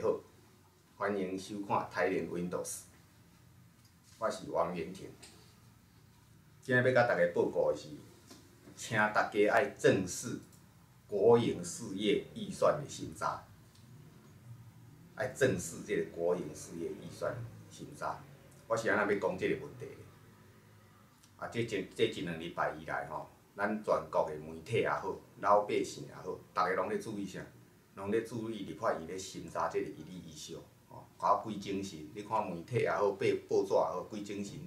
好，欢迎收看台联 Windows，我是王元廷。今日要甲大家报告的是，请大家爱正视国营事业预算的审查，爱正视这个国营事业预算审查。我是安那要讲这个问题。啊，这这这一两礼拜以来吼，咱全国的媒体也好，老百姓也好，大家拢咧注意啥？拢咧注意立法院咧审查即个一例一休，吼，看规精神，你看媒体也好，报报纸也好，规精神，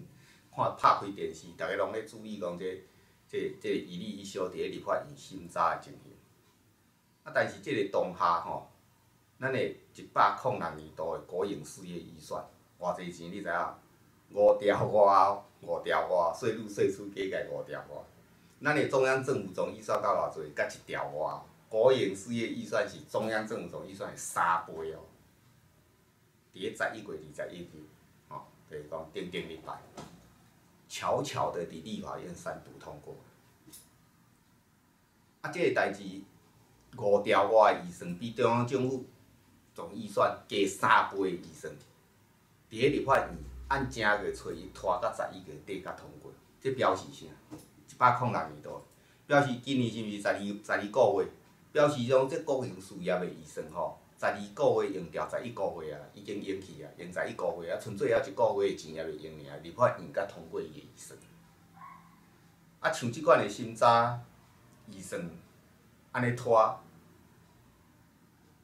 看拍开电视，逐个拢咧注意讲这、这、这一例一休伫咧立法院审查的情形。啊，但是即个当下吼，咱的一百零六年度的国营事业预算，偌济钱你知影？五条外，五条外，税入税出加起来五条外。咱的中央政府总预算到偌济？甲一条外。国营事业预算是中央政府总预算的三倍哦，伫咧十一月二十一日，吼，就是讲顶顶礼拜，悄悄的伫立法院三读通过。啊，即个代志五条外预算比中央政府总预算加三倍的预算，伫咧立法院按正月初一拖到十一月底才通过，这表示啥？一百零六年度，表示今年是毋是十二十二个月？表示讲，这国营事业的预算吼，十二个月用掉十一个月啊，已经用去啊，用十一个月啊，剩最后一个月的钱也未用尔，立法院甲通过伊的预算。啊，像即款的审查预算，安尼拖，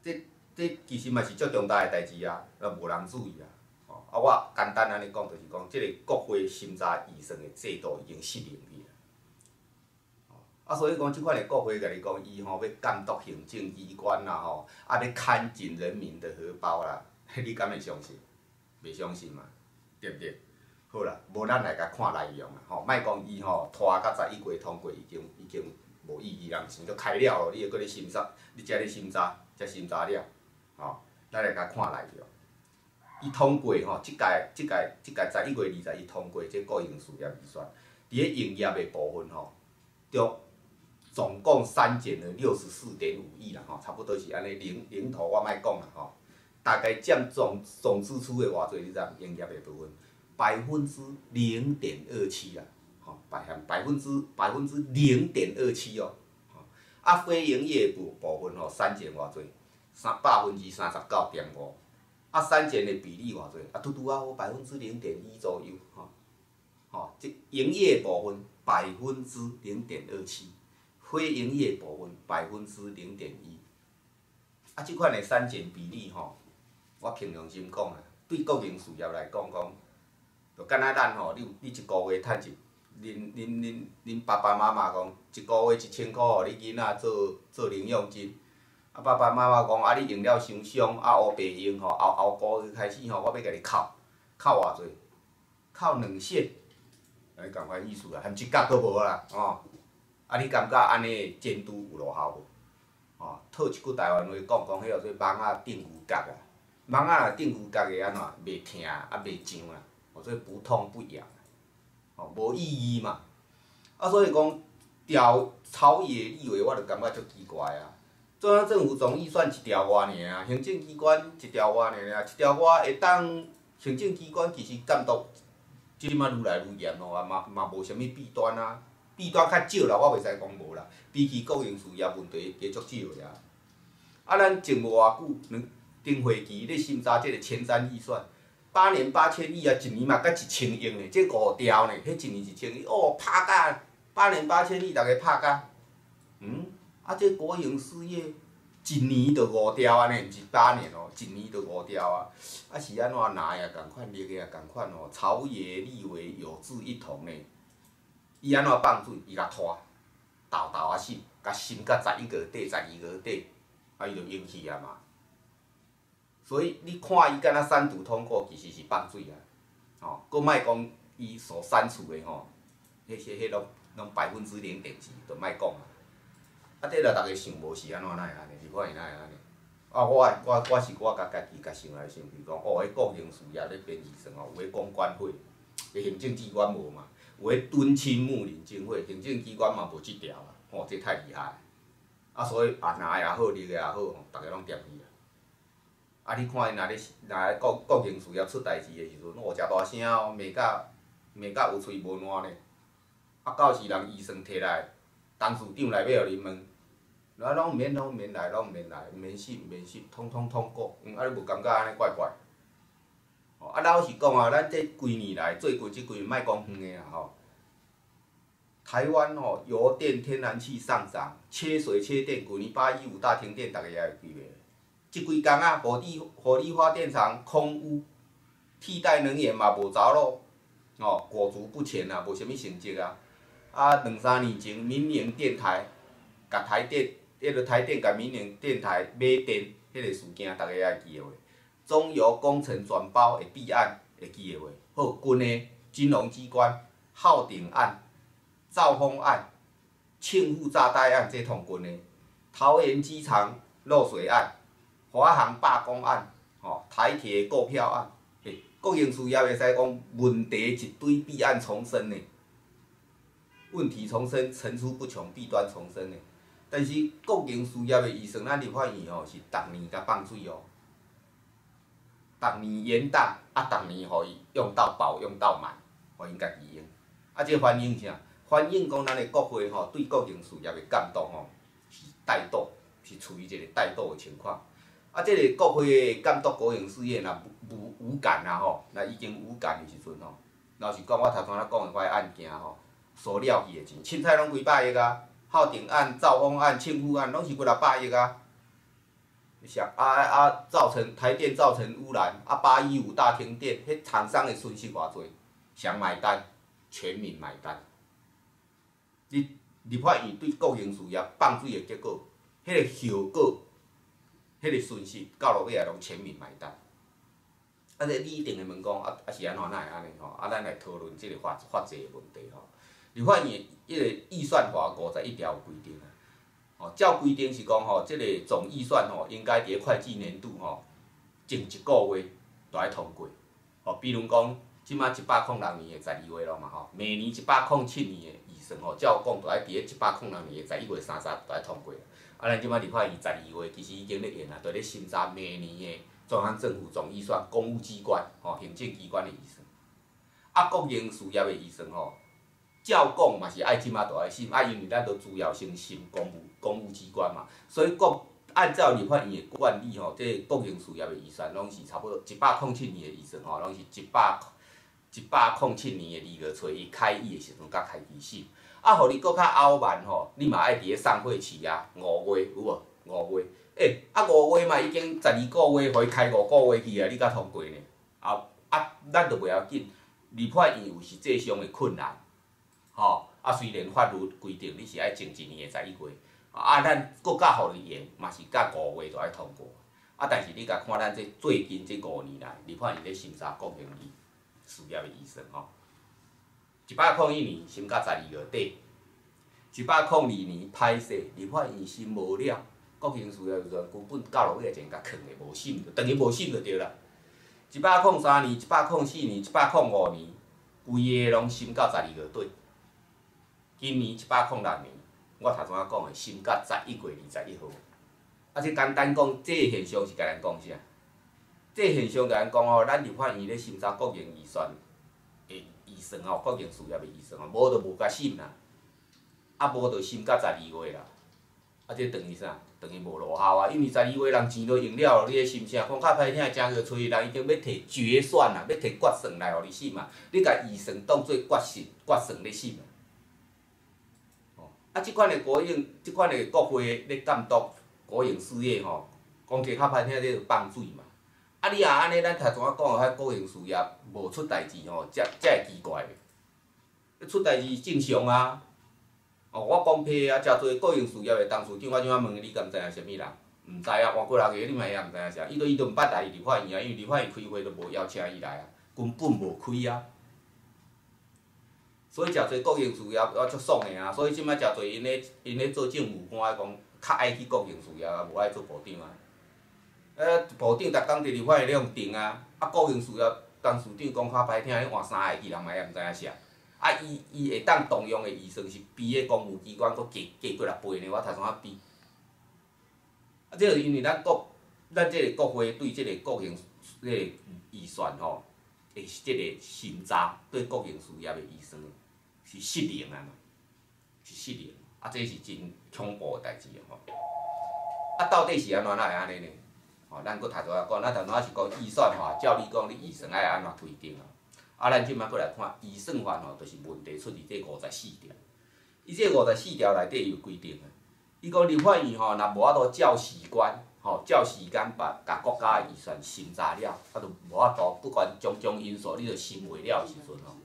即即其实嘛是足重大的代志啊，啊无人注意啊。吼，啊我简单安尼讲，就是讲，即个国会审查预算的制度已经失灵。啊，所以讲，即款的国会甲你讲，伊吼要监督行政机关啦，吼，啊要看紧人民的荷包啦，你敢会相信？袂相信嘛，对不对？好啦，无咱来甲看内容啦，吼，莫讲伊吼拖到十一月通过已经已经无意义啦，钱都开了咯，你又搁咧审查，你才咧审查，才审查了，吼，咱来甲看内容。伊通过吼，即届即届即届十一月二十一通过即个营事业预算，伫咧营业的部分吼，中。总共删减了六十四点五亿啦，吼，差不多是安尼零零头，我卖讲啦，吼，大概占总总支出的偌侪，你知？营业的部分百分之零点二七啦，吼，百分百分之百分之零点二七哦，吼，啊，非营业部部分吼删减偌侪，三百分之三十九点五，啊，删减的比例偌侪，啊，拄拄啊，百分之零点一左右，吼，吼，即营业部分百分之零点二七。非营业部分百分之零点一，啊，即款诶删减比例吼，我凭良心讲啊，对个人事业来讲讲，就敢若咱吼，你你一个月趁一，恁恁恁恁爸爸妈妈讲一个月一千箍，互你囡仔做做零用金，啊爸爸妈妈讲啊你用了伤伤，啊乌白用吼，后后个月开始吼，我要甲你扣，扣偌济？扣两线，安尼共款意思啊，含一角都无啦，吼。啊，你感觉安尼监督有落效无？吼，套一句台湾话讲，讲迄个做蠓仔顶牛角啊，蠓仔若顶牛角个安怎袂疼啊，袂痒啊，或者不痛不痒，吼，无意义嘛。啊，所以讲调朝野立委，我就感觉足奇怪啊。中央政府总预算一条外尔啊，行政机关一条外尔啊，一条外会当行政机关其实监督，即摆愈来愈严咯啊，嘛嘛无啥物弊端啊。弊端较少啦，我袂使讲无啦，比起国营事业问题加足少俩。啊，咱前无偌久，两顶会期咧审查即个前瞻预算，八年八千亿啊，一年嘛甲一千亿呢，即五条呢，迄一年一千亿，哦，拍甲八年八千亿，逐个拍甲，嗯，啊，即国营事业一年就五条安尼，毋是八年哦，一年就五条啊，啊是安怎拿也共款，立个也共款哦，朝野立委有志一同呢。伊安怎放水？伊甲拖，豆豆啊审，甲心到十一月底、十二月底，啊伊就用去啊嘛。所以你看伊敢若三读通过，其实是放水啊。吼，搁莫讲伊所删除的吼，迄些迄拢拢百分之零点几，就莫讲啊。啊，这着逐个想无是安怎，哪会安尼？是看伊哪会安尼？啊，我我我是我甲家己甲想来想去讲，哦，迄国营事业咧编预算哦，有迄公关费，迄行政机关无嘛？有迄敦亲睦邻政会，行政机关嘛无即条啊，吼，这太厉害。啊，所以啊，拿也好，立个也好，吼，逐个拢惦去啊。啊，你看伊若咧若咧国国营事业出代志诶时阵，哦，诚大声哦，骂甲骂甲有喙无烂咧。啊，到时人医生摕来，董事长来要互恁问，啊拢毋免拢毋免来，拢毋免来，毋免信毋免信，通通通过。嗯，啊，你无感觉安尼怪怪？啊，老实讲啊，咱这几年来最近即几年，莫讲远诶啊吼。台湾吼油电天然气上涨，缺水缺电，去年八一五大停电，逐个也会记袂？即几工啊，火力火力发电厂空污，替代能源嘛无着落，哦，裹足不前啊，无啥物成绩啊。啊，两三年前，民营电台甲台电，迄个台电甲民营电台买电，迄个事件，逐个也会记诶。中油工程全包的弊案，会记诶话。好，军的金融机关浩鼎案、兆丰案、庆富炸弹案，这通军的。桃园机场漏水案。华航罢工案，吼，台铁购票案，嘿，国营事业会使讲问题一堆，弊案丛生呢。问题丛生，层出不穷，弊端丛生呢。但是国营事业的预算，咱立法院吼是逐年甲放水哦，逐年延档，啊，逐年互伊用到饱，用到满，互因家己用。啊，这反映啥？反映讲咱的国会吼对国营事业的监督吼是怠惰，是处于一个怠惰的情况。啊，即个国会监督国营事业若无无感啊吼，若已经无感的时阵吼，老是讲，我头先仔讲的块案件吼，所了去的钱，凊彩拢几百亿啊，浩鼎案、兆丰案、庆富案，拢是几六百亿啊。像啊啊，造成台电造成污染，啊八一五大停电，迄厂商的损失偌济，谁买单？全民买单。你立法院对国营事业放水的结果，迄个效果。迄个损失到落尾也拢全民买单。啊，这你一定会问讲，啊啊是安怎哪会安尼吼？啊，咱来讨论即个法法制的问题吼。立法院迄个预算法五十一条规定。吼，照规定是讲吼，即个总预算吼，应该伫会计年度吼，前一个月就爱通过。吼，比如讲，即摆一百零六年的十二月咯嘛吼，明年一百零七年的预算吼，照讲就爱伫咧一百零六年的十一月三十就爱通过。啊，咱即摆立法院十二月其实已经咧用啊，在咧审查明年的中央政府总预算、公务机关、吼行政机关的预算。啊，国营事业的预算吼，照讲嘛是爱即摆就爱审，啊，因为咱都主要先审公务公务机关嘛，所以国按照立法院的惯例吼，即国营事业的预算拢是差不多一百零七年的预算吼，拢是一百一百零七年的二月初伊开议的时阵甲开始审。啊，互你搁较后慢吼，你嘛爱伫咧送会期啊，五月有无？五月，诶，啊五月嘛已经十二个月，互伊开五个月去啊，你甲通过呢。啊啊，咱着袂要紧，立法院有实际上的困难，吼。啊，虽然法律规定你是爱前一年的十一月，啊，咱国家互你延，嘛是甲五月就爱通过。啊，但是你甲看咱这最近这五年来，你看伊咧审查国营事业的医生吼。一百零一年审到十二月底，一百零二年歹势，立法院审无了，国营事业时阵根本到落尾前甲藏咧无审，等于无审就对啦。一百零三年、一百零四年、一百零五年，规个拢审到十二月底。今年一百零六年，我头先仔讲的审到十一月二十一号。啊，即简单讲，即现象是甲咱讲啥？即现象甲咱讲吼，咱立法院咧审查国营预算。预算吼，国营事业的预算吼，无就无甲审啦，啊无就审甲十二月啦，啊这等于啥？等于无落效啊，因为十二月人钱都用了咯，你咧审啥？讲较歹听，正月初一人已经要摕决算啦，要摕决算来互你审嘛，你甲预算当做决算，决算咧审。啊，即款的国营，即款的国会咧监督国营事业吼，讲起较歹听，这就放水嘛。啊，你也安尼，咱头先仔讲的遐国营事业无出代志吼，才才会奇怪。出代志正常啊。哦，我讲批啊，诚侪国营事业的董事长，我怎啊问你，敢知影啥物人？毋知啊，换过六个你嘛会晓毋知影啥？伊都伊都毋捌来立法院啊，因为立法院开会都无邀请伊来啊，根本无开啊。所以诚侪国营事业我足爽的啊，所以即摆诚侪因咧因咧做政务官讲，较爱去国营事业啊，无爱做部长啊。呃，部长逐工伫立法院咧用定啊，啊，国营事业董事长讲较歹听，迄换三个去人嘛也毋知影啥。啊，伊伊会当动用的预算是比迄公务机关佫加加几若倍呢，我头先仔比。啊，即个因为咱国咱即个国会对即个国营即个预算吼，是即个审查对国营事业的医生是失灵啊嘛，是失灵，啊，这是真恐怖的代志吼。啊，到底是安怎哪会安尼呢？吼，咱搁读出来讲，咱头拄仔是讲预算吼，照你讲，你预算爱安怎规定啊？啊，咱即摆过来看预算法吼，就是问题出伫这五十四条。伊这五十四条内底有规定啊，伊讲立法院吼，若无法度照时关，吼照时间把甲国家的预算审查了，啊，就无法度不管种种因素，你着审未了时阵吼，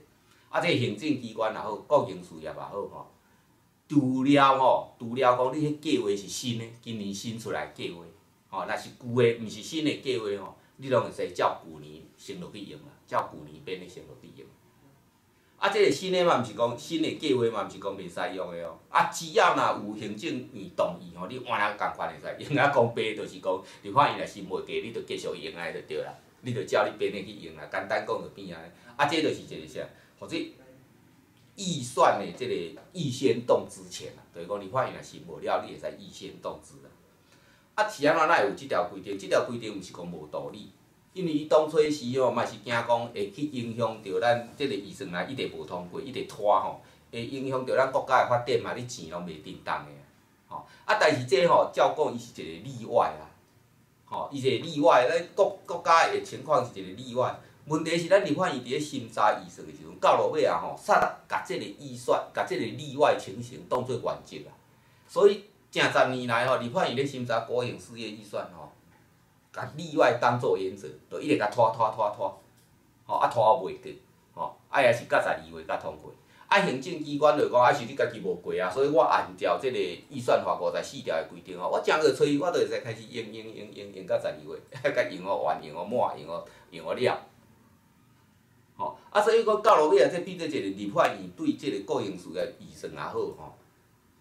啊，这行政机关也好，国营事业也好吼，除了吼，除了讲你迄计划是新的，今年新出来计划，吼，若是旧的，毋是新的计划吼，你拢会使照旧年先落去用啦，照旧年变的先落去用。啊，即个新的嘛，毋是讲新的计划嘛，毋是讲袂使用诶哦。啊，只要若有行政院同意吼，你换啊共款会使用啊。讲白就是讲，立法院若是未过，你着继续用安尼就对啦。你着照你编诶去用啦，简单讲就变安尼。啊，这就是一个啥？或者预算诶，即个预先动之前啦，就是讲你法院若是无了，你会使预先动之啦。啊，是安怎哪会有即条规定？即条规定毋是讲无道理。因为伊当初时吼，嘛是惊讲会去影响着咱即个预算啊，一直无通过，一直拖吼，会影响着咱国家诶发展嘛，你钱拢袂叮当诶，吼。啊，但是这吼，照讲伊是一个例外啊，吼，伊是个例外，咱国国家诶情况是一个例外。问题是咱立法院伫咧审查预算诶时阵，到落尾啊吼，煞甲即个预算、甲即个例外情形当做原则啊。所以，正十年来吼，立法院咧审查国营事业预算吼。甲例外当作原则，就一直甲拖拖拖拖，吼啊拖袂过，吼啊也是到十二月才通过。啊行政机关就讲啊是你家己无过啊，所以我按照即个预算法五十四条的规定吼，我正月初一我就会使开始用用用用用到十二月，甲用互完用互满用互用互了。吼啊所以讲到落尾啊，这变做一个立法院对即个国营事业预算也好吼，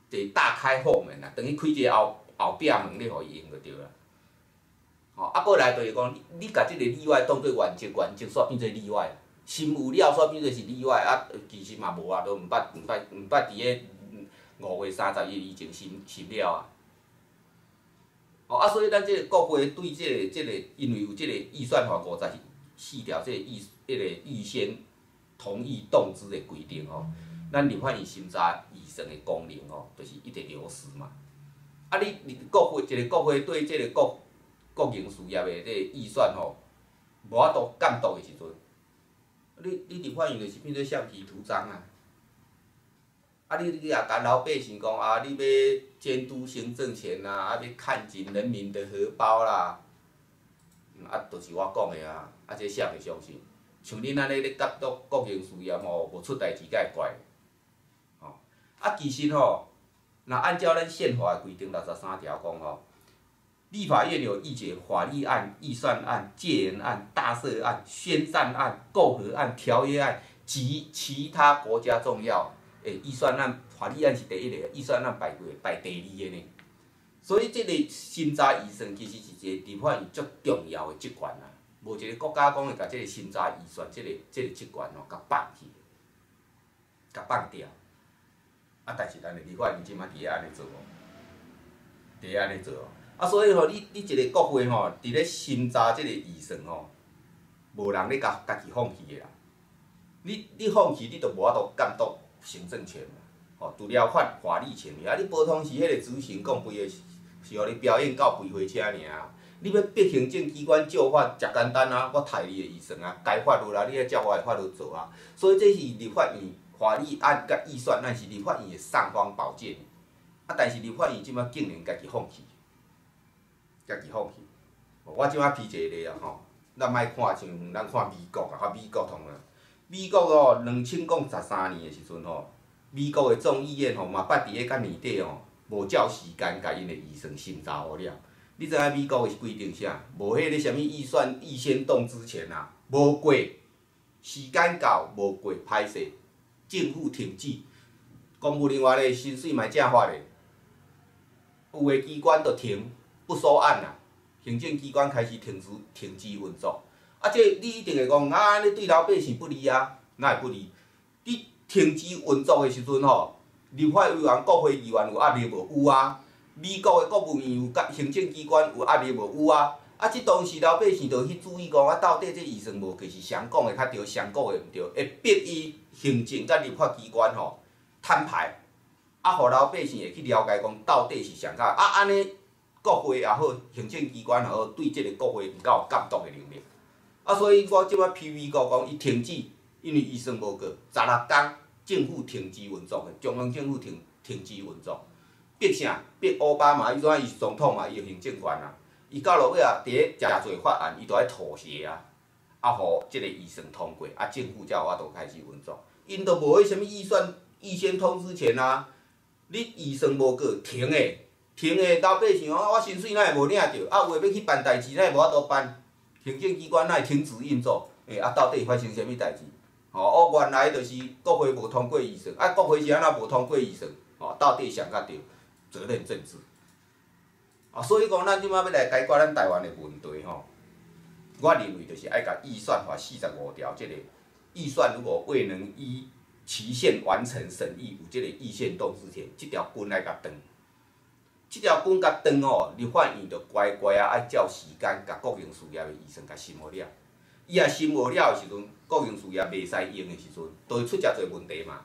就大开后门啊，等于开一个后后壁门咧，互伊用就对啦。吼，啊，过来就是讲，你你甲即个例外当做原则，原则煞变做例外，新有了煞变做是例外，啊，其实嘛无啊，都毋捌毋捌毋捌伫个五月三十一以前审审了啊。吼，啊，所以咱即个国会对即个即个，因为有即个预算法五十四条，即个预迄个预先同意动资的规定吼，咱立法院审查预算的功能吼，就是一直流失嘛。啊，你你国会一个国会对即个国国营事业的这预算吼，无法度监督的时阵，你你伫法院就是变做橡皮图章啊！啊，你你也甲老百姓讲啊，你要监督行政权啊，啊，要看紧人民的荷包啦，啊，都是我讲的啊，啊，这谁会相信？像恁安尼咧监督国营事业吼，无出代志才会怪。吼，啊，其实吼，若按照咱宪法的规定六十三条讲吼。立法院有议决法律案、预算案、戒严案、大赦案、宣战案、媾和案、条约案及其他国家重要诶预算案、法律案是第一个，预算案排过排第二个呢。所以这个审查预算其实是一个立法院足重要的职权啊，无一个国家讲会甲这个审查预算这个这个职权哦，甲放弃，甲放掉。啊，但是咱的立法院即摆伫咧安尼做哦，伫咧安尼做哦。啊，所以吼，你你一个国会吼，伫咧审查即个预算吼，无人咧家家己放弃的啦。你你放弃，你就无法度监督行政权吼，除了法法律权啊，你普通是迄个执行讲规个是互你表演到飞火车尔。你要逼行政机关照法，诚简单啊，我刣你的预算啊，该法律啦，你要照我的法律做啊。所以这是立法院法律案甲预算，咱是立法院的尚方宝剑。啊，但是立法院即摆竟然家己放弃。家己放弃，我即摆提一个例啊吼，咱莫看像咱看美国啊，较美国通啊。美国哦，两千讲十三年诶时阵吼，美国诶众议院吼嘛捌伫咧甲年底吼，无照时间甲因诶医生审查好了。你知影美国是规定啥？无迄个啥物预算预先动之前啊，无过时间到无过歹势，政府停止。公务人员诶薪水嘛正发诶，有诶机关就停。不收案啦，行政机关开始停止停止运作。啊，这你一定会讲啊，你对老百姓不利啊？哪会不利？你停止运作的时阵吼，立法委员、国会议员有压力无？有啊。美国的国务院有甲行政机关有压力无？有啊。啊，啊，即当时老百姓着去注意讲，啊，到底这预算无计是谁讲的较对，谁讲的毋对，会逼伊行政甲立法机关吼摊牌，啊，互老百姓会去了解讲到底是谁较啊，安尼国会也好，行政机关也好，对即个国会毋够有监督的能力。啊，所以我即摆 P.V. 讲讲伊停止，因为预算无过，十六天政府停止运作的，中央政府停停止运作，逼啥？逼奥巴马，伊怎伊是总统嘛，伊有行政权啊。伊到落尾啊，伫咧诚侪法案，伊都爱妥协啊，啊，互即个预算通过，啊，政府才有法度开始运作。因都无迄啥物预算预先通知前啊，你预算无过，停诶，停诶，老百姓哦，我薪水哪会无领着？啊，有诶要去办代志，哪会无法度办？行政机关哪会停止运作？诶，啊，到底发生啥物代志？吼，哦，原来就是国会无通过预算，啊，国会是安怎无通过预算？吼，到底谁较对？责任政治。啊，所以讲，咱即摆要来解决咱台湾的问题吼，我认为就是爱甲预算法四十五条，即个预算如果未能依期限完成审议，有即个预先动之前，即条棍来甲断。即条棍甲断吼，立法院着乖乖啊，爱照时间甲国营事业的医生甲审好了。伊若审好了的时阵，国营事业袂使用的时阵，就会出诚侪问题嘛。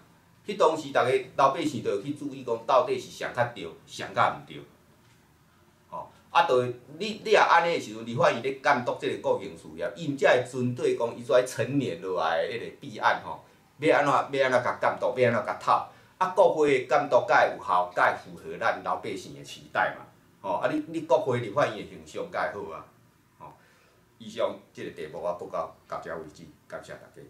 迄当时，逐个老百姓着会去注意讲，到底是谁较对，谁较毋对。吼，啊，着你你若安尼的时阵，立法院咧监督即个国营事业，伊毋才会针对讲伊跩成年落来的迄个弊案吼，要安怎要安怎甲监督，要安怎甲透。啊，国会监督会有效，会符合咱老百姓的期待嘛？吼，啊，你你国会立法院的形象会好啊？吼，以上即个题目我报告到遮为止，感谢大家。